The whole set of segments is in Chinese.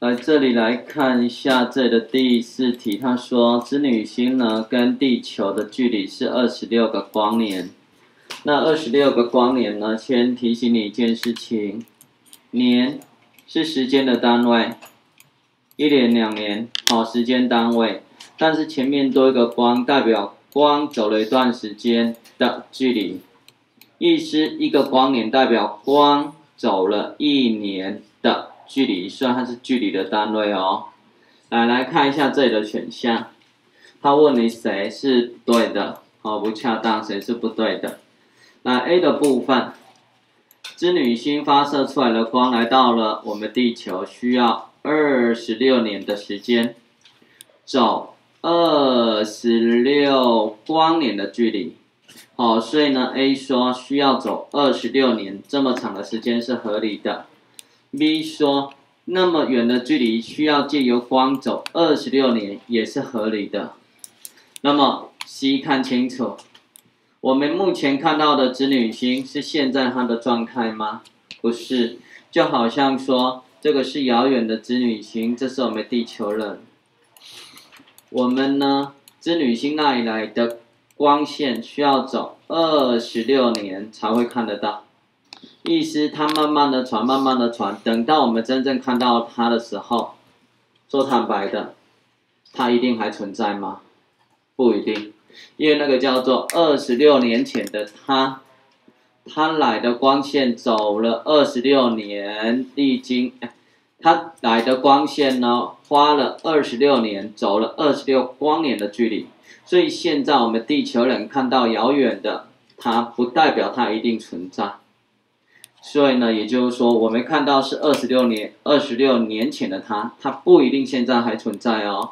来这里来看一下这里的第四题，他说织女星呢跟地球的距离是二十六个光年。那二十六个光年呢，先提醒你一件事情，年是时间的单位，一年两年好时间单位，但是前面多一个光，代表光走了一段时间的距离，意思一个光年代表光走了一年的。距离虽然它是距离的单位哦。来来看一下这里的选项，他问你谁是对的，哦不恰当，谁是不对的。那 A 的部分，织女星发射出来的光来到了我们地球，需要二十六年的时间，走二十六光年的距离。好，所以呢 A 说需要走二十六年，这么长的时间是合理的。B 说，那么远的距离需要借由光走二十六年也是合理的。那么 C 看清楚，我们目前看到的织女星是现在它的状态吗？不是，就好像说这个是遥远的织女星，这是我们地球人。我们呢，织女星那里来的光线需要走二十六年才会看得到。意思，它慢慢的传，慢慢的传，等到我们真正看到它的时候，说坦白的，它一定还存在吗？不一定，因为那个叫做二十六年前的它，它来的光线走了二十六年，历经，它来的光线呢，花了二十六年，走了二十六光年的距离，所以现在我们地球人看到遥远的它，不代表它一定存在。所以呢，也就是说，我们看到是二十六年、二十六年前的它，它不一定现在还存在哦。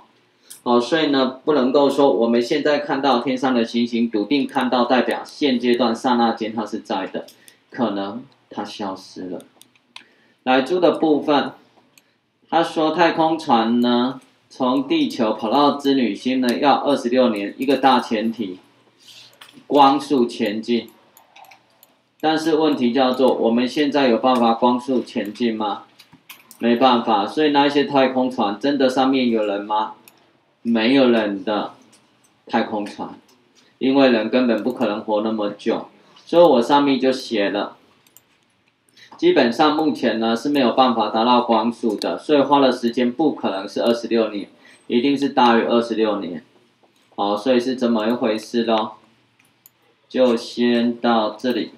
哦，所以呢，不能够说我们现在看到天上的星星，笃定看到代表现阶段刹那间它是在的，可能它消失了。来猪的部分，他说太空船呢，从地球跑到织女星呢，要二十六年，一个大前提，光速前进。但是问题叫做，我们现在有办法光速前进吗？没办法，所以那些太空船真的上面有人吗？没有人的太空船，因为人根本不可能活那么久，所以我上面就写了，基本上目前呢是没有办法达到光速的，所以花的时间不可能是二十六年，一定是大于二十六年。好，所以是怎么一回事咯？就先到这里。